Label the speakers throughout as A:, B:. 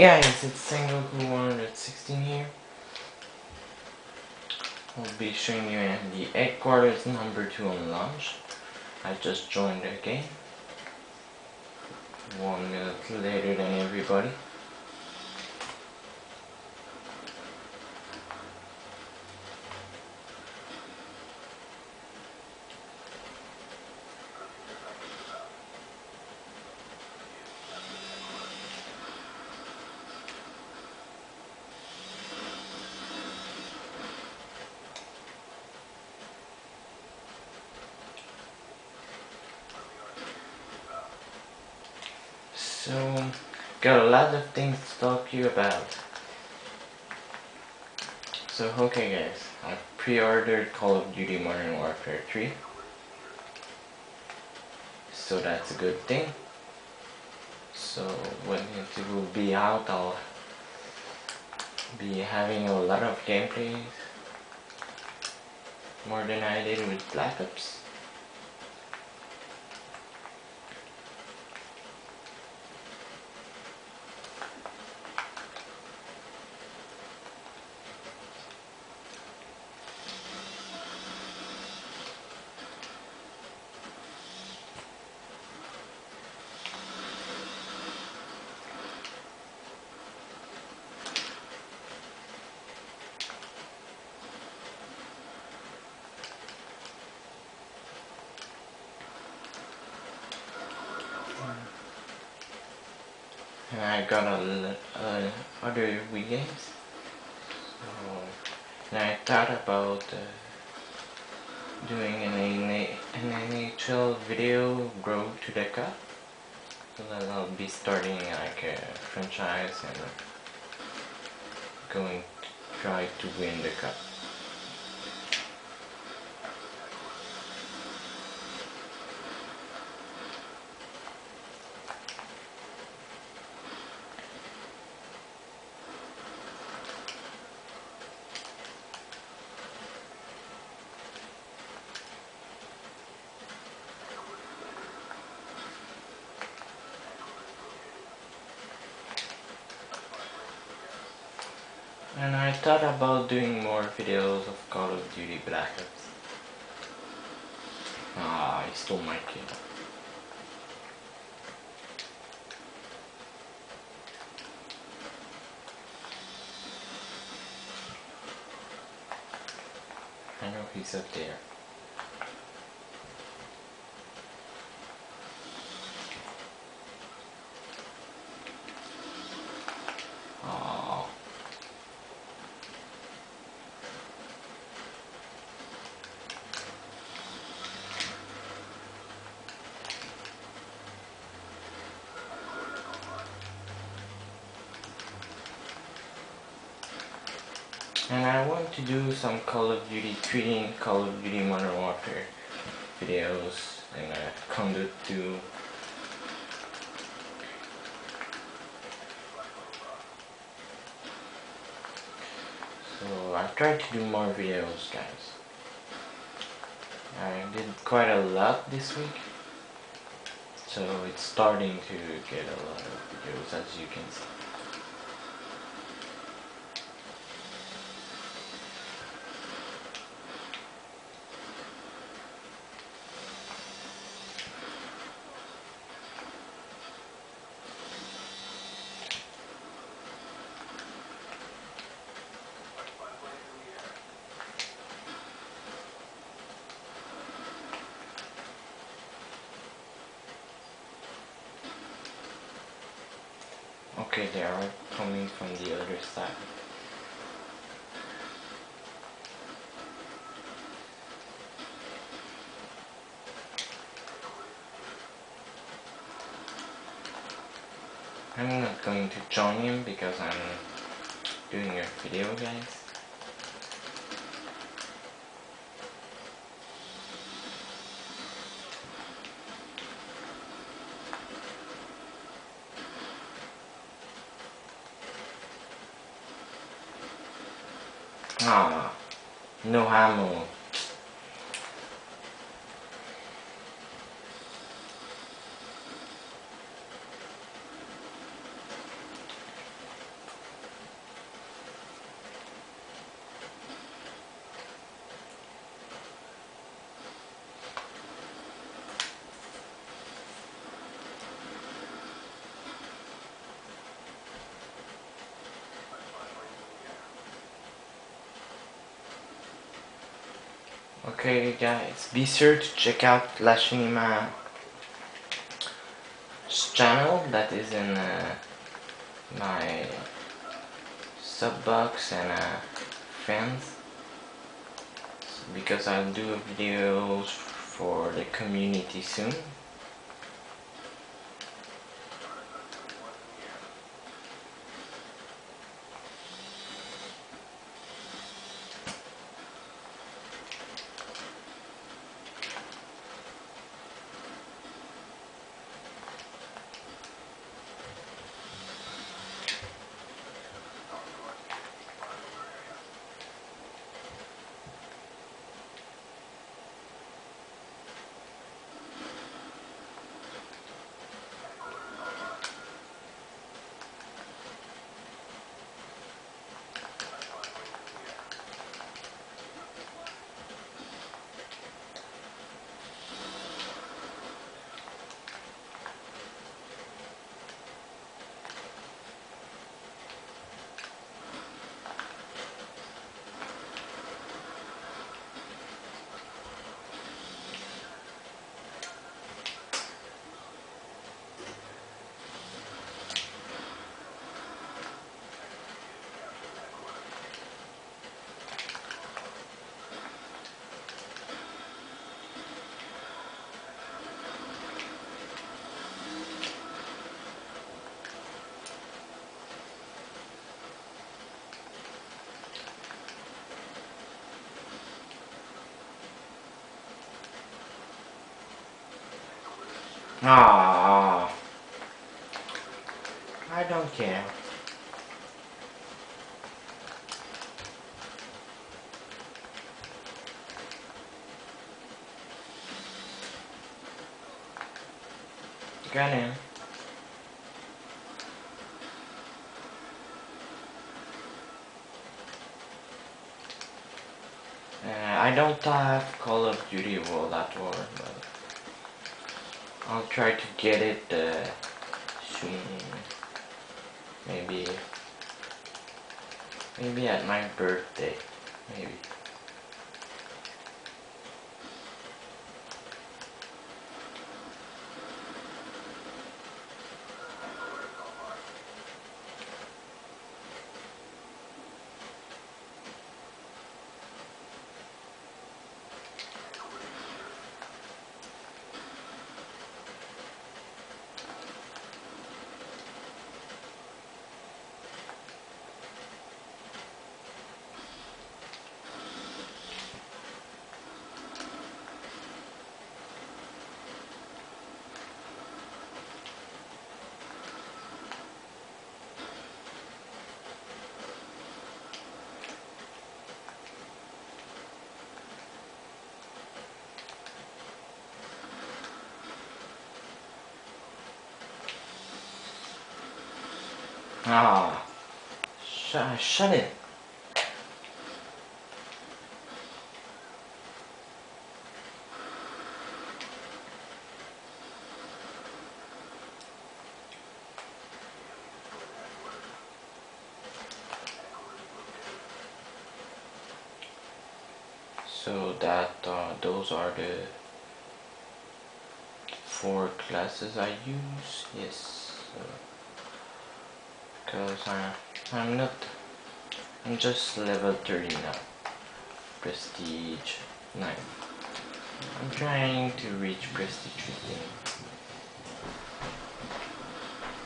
A: Guys, it's Sangoku 116 here. I'll be showing you the headquarters number 2 on launch. I just joined the game. One minute later than everybody. So, got a lot of things to talk to you about. So, okay guys, I pre-ordered Call of Duty Modern Warfare 3. So that's a good thing. So when it will be out, I'll be having a lot of gameplays. More than I did with Black Ops. I got a uh, other games. So, and I thought about uh, doing an, an NHL video Grow to the Cup. So that I'll be starting like a franchise and going to try to win the cup. And I thought about doing more videos of Call of Duty Black Ops. Ah, I stole my kill. I know he's up there. I want to do some Call of Duty, treating Call of Duty Modern Warfare videos and uh, Conduit 2. So I tried to do more videos guys. I did quite a lot this week. So it's starting to get a lot of videos as you can see. Okay, they are coming from the other side. I'm not going to join him because I'm doing a video guys. no ramo Okay guys, be sure to check out La Cinema channel that is in uh, my sub box and uh, friends because I'll do videos for the community soon. Ah, I don't care. Got in. Uh, I don't have Call of Duty World at War, but I'll try to get it uh, soon. Maybe, maybe at my birthday, maybe. Ah, shut, shut it. So that uh, those are the four classes I use. Yes. Because I, I'm not, I'm just level 30 now, prestige 9. I'm trying to reach prestige 15.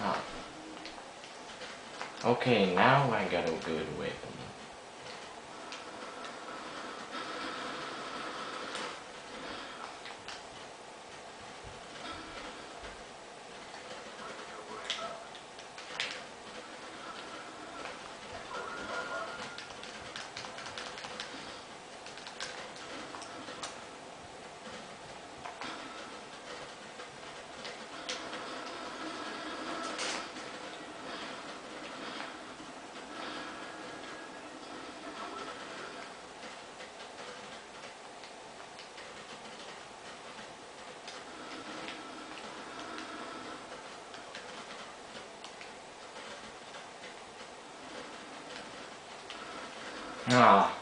A: Ah. Okay, now I got a good weapon. Ah.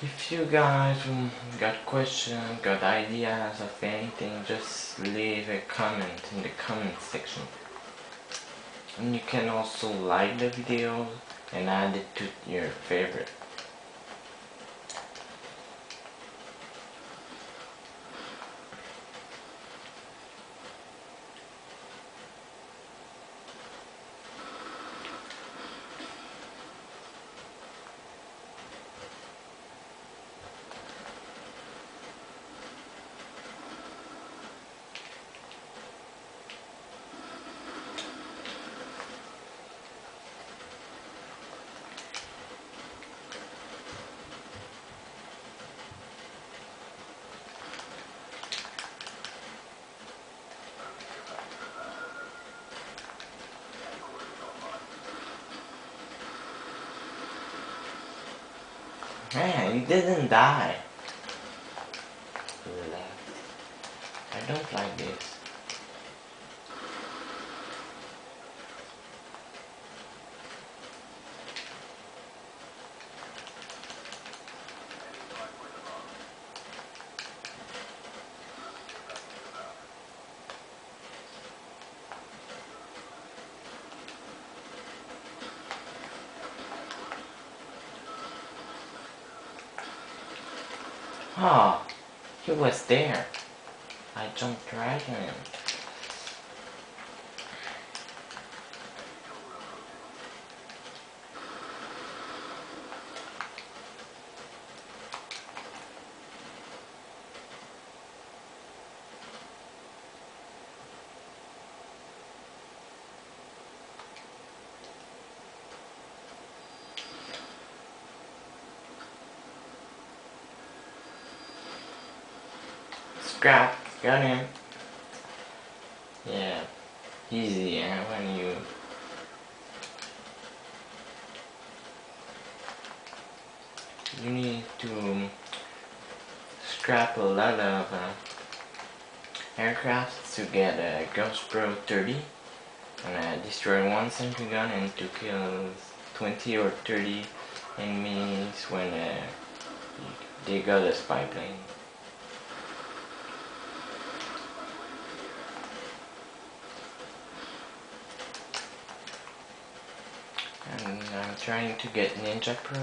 A: If you guys mm, got questions, got ideas of anything, just leave a comment in the comment section. And you can also like the video and add it to your favorite. Man, he didn't die. Left. I don't like this. Oh, he was there. I jumped right on Scrap, got him. Yeah, easy, yeah, when you? You need to scrap a lot of uh, aircraft to get a Ghost Pro 30 and uh, destroy one sentry gun and to kill 20 or 30 enemies when uh, they got a spy plane. And I'm trying to get Ninja Pro.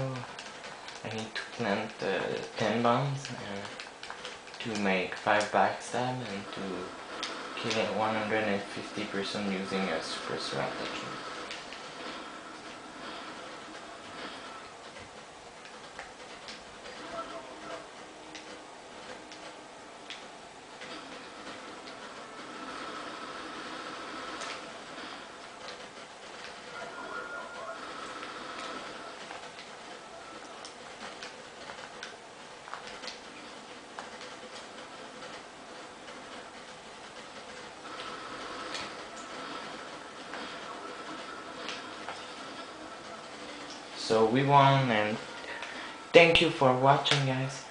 A: I need to plant uh, 10 bombs and to make 5 backstab and to kill 150% using a super strategy. So we won and thank you for watching guys.